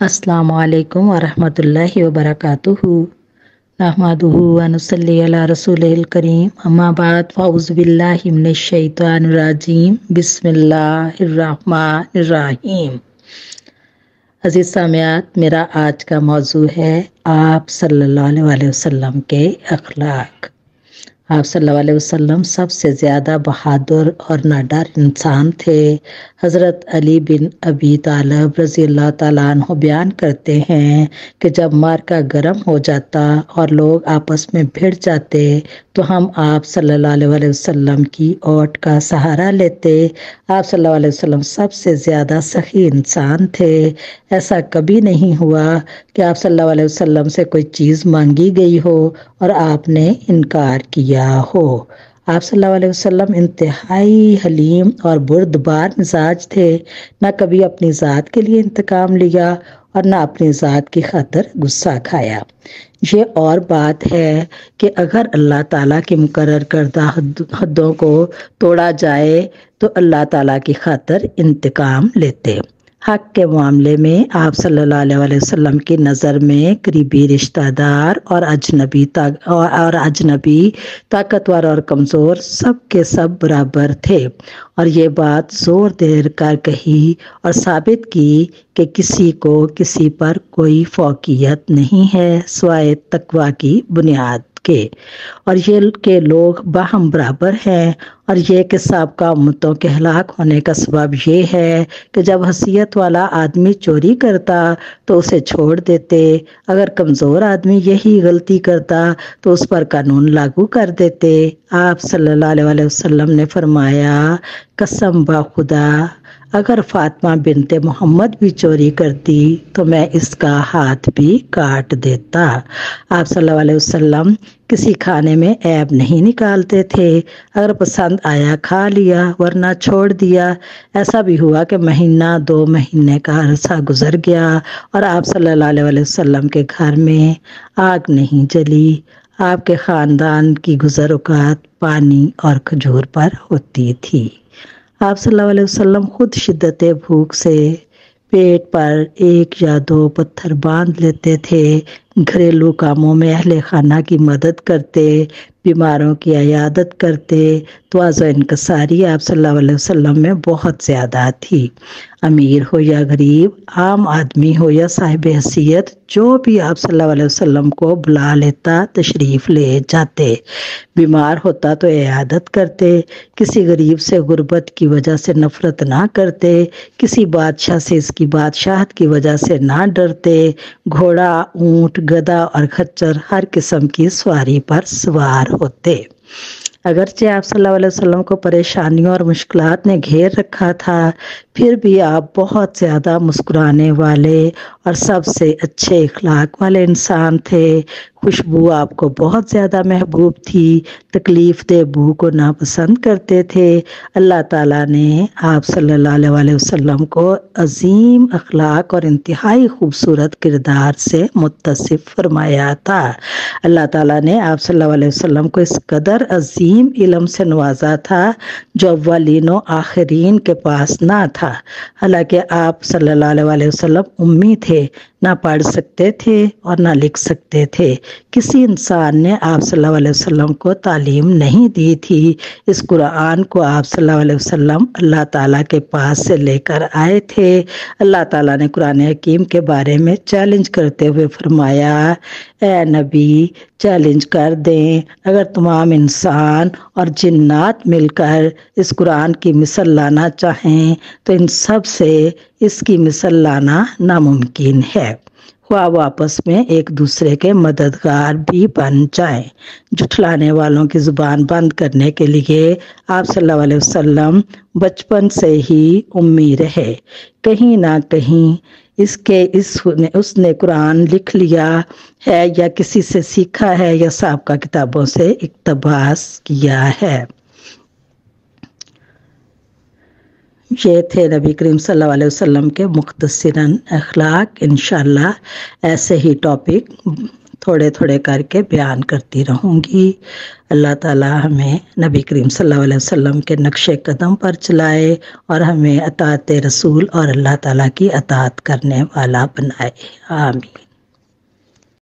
السلام علیکم ورحمۃ اللہ وبرکاتہ۔ نحمد ونصلی علی رسول الکریم، اما بعد، فاعوذ باللہ من الشیطان الرجیم، بسم اللہ الرحمن الرحیم۔ عزیز سامعات، میرا آج کا موضوع ہے آپ صلی اللہ علیہ وسلم کے اخلاق۔ آپ صلی اللہ علیہ وسلم سب سے زیادہ بہادر اور ناڈر انسان تھے۔ حضرت علی بن ابی طالب رضی اللہ تعالیٰ عنہ بیان کرتے ہیں کہ جب مارکا گرم ہو جاتا اور لوگ آپس میں بھیڑ جاتے تو ہم آپ صلی اللہ علیہ وسلم کی اوٹ کا سہارا لیتے۔ آپ صلی اللہ علیہ وسلم سب سے زیادہ سخی انسان تھے۔ ایسا کبھی نہیں ہوا کہ آپ صلی اللہ علیہ وسلم سے کوئی چیز مانگی گئی ہو اور آپ نے انکار کیا ہو۔ آپ صلی اللہ علیہ وسلم انتہائی حلیم اور بردبار مزاج تھے۔ نہ کبھی اپنی ذات کے لیے انتقام لیا اور نہ اپنی ذات کی خاطر غصہ کھایا۔ یہ اور بات ہے کہ اگر اللہ تعالیٰ کی مقرر کردہ حدوں کو توڑا جائے تو اللہ تعالیٰ کی خاطر انتقام لیتے۔ حق کے معاملے میں آپ صلی اللہ علیہ وسلم کی نظر میں قریبی رشتہ دار اور اجنبی اور اجنبی طاقتور اور کمزور سب کے سب برابر تھے۔ اور یہ بات زور دیر کر کہی اور ثابت کی کہ کسی کو کسی پر کوئی فوقیت نہیں ہے سوائے تقوا کی بنیاد۔ کے۔ اور یہ کہ لوگ باہم برابر ہیں۔ اور یہ کہ سابقہ امتوں کے ہلاک ہونے کا سبب یہ ہے کہ جب حیثیت والا آدمی چوری کرتا تو اسے چھوڑ دیتے۔ اگر کمزور آدمی یہی غلطی کرتا تو اس پر قانون لاگو کر دیتے۔ آپ صلی اللہ علیہ وسلم نے فرمایا، قسم با خدا۔ اگر فاطمہ بنت محمد بھی چوری کرتی تو میں اس کا ہاتھ بھی کاٹ دیتا۔ آپ صلی اللہ علیہ وسلم کسی کھانے میں عیب نہیں نکالتے تھے۔ اگر پسند آیا کھا لیا، ورنہ چھوڑ دیا۔ ایسا بھی ہوا کہ مہینہ، دو مہینے کا عرصہ گزر گیا اور آپ صلی اللہ علیہ وسلم کے گھر میں آگ نہیں جلی۔ آپ کے خاندان کی گزر اوقات پانی اور کھجور پر ہوتی تھی۔ آپ صلی اللہ علیہ وسلم خود شدت بھوک سے پیٹ پر ایک یا دو پتھر باندھ لیتے تھے۔ گھریلو کاموں میں اہل خانہ کی مدد کرتے، بیماروں کی عیادت کرتے۔ تو و انکساری آپ صلی اللہ علیہ وسلم میں بہت زیادہ تھی۔ امیر ہو یا غریب، عام آدمی ہو یا صاحب حیثیت، جو بھی آپ صلی اللہ علیہ وسلم کو بلا لیتا تشریف لے جاتے۔ بیمار ہوتا تو عیادت کرتے، کسی غریب سے غربت کی وجہ سے نفرت نہ کرتے، کسی بادشاہ سے اس کی بادشاہت کی وجہ سے نہ ڈرتے۔ گھوڑا، اونٹ گدا اور کھچر ہر قسم کی سواری پر سوار ہوتے۔ اگرچہ آپ صلی اللہ علیہ وسلم کو پریشانیوں اور مشکلات نے گھیر رکھا تھا، پھر بھی آپ بہت زیادہ مسکرانے والے اور سب سے اچھے اخلاق والے انسان تھے۔ خوشبو آپ کو بہت زیادہ محبوب تھی، تکلیف دہ بو کو ناپسند کرتے تھے۔ اللہ تعالیٰ نے آپ صلی اللہ علیہ وسلم کو عظیم اخلاق اور انتہائی خوبصورت کردار سے متصف فرمایا تھا۔ اللہ تعالیٰ نے آپ صلی اللہ علیہ وسلم کو اس قدر عظیم علم سے نوازا تھا جو اولین و آخرین کے پاس نہ تھا۔ حالانکہ آپ صلی اللہ علیہ وسلم امی تھے۔ نہ پڑھ سکتے تھے اور نہ لکھ سکتے تھے۔ کسی انسان نے آپ صلی اللہ علیہ وسلم کو تعلیم نہیں دی تھی۔ اس قرآن کو آپ صلی اللہ علیہ وسلم اللہ تعالیٰ کے پاس سے لے کر آئے تھے۔ اللہ تعالیٰ نے قرآن حکیم کے بارے میں چیلنج کرتے ہوئے فرمایا اے نبی، چیلنج کر دیں۔ اگر تمام انسان اور جنات مل کر اس قرآن کی مثل لانا چاہیں، تو ان سب سے اس کی مثل لانا ناممکن ہے۔ خواہ وہ میں ایک دوسرے کے مددگار بھی بن جائیں۔ جٹھلانے والوں کی زبان بند کرنے کے لیے آپ صلی اللہ علیہ وسلم بچپن سے ہی امی رہے۔ کہیں نہ کہیں اس کے اس نے اس نے قرآن لکھ لیا ہے یا کسی سے سیکھا ہے یا سابقہ کتابوں سے اقتباس کیا ہے۔ یہ تھے نبی کریم صلی اللہ علیہ وسلم کے مختصراً اخلاق۔ انشاءاللہ ایسے ہی ٹاپک تھوڑے تھوڑے کر کے بیان کرتی رہوں گی۔ اللہ تعالی ہمیں نبی کریم صلی اللہ علیہ وسلم کے نقش قدم پر چلائے اور ہمیں اطاعت رسول اور اللہ تعالیٰ کی اطاعت کرنے والا بنائے۔ آمین۔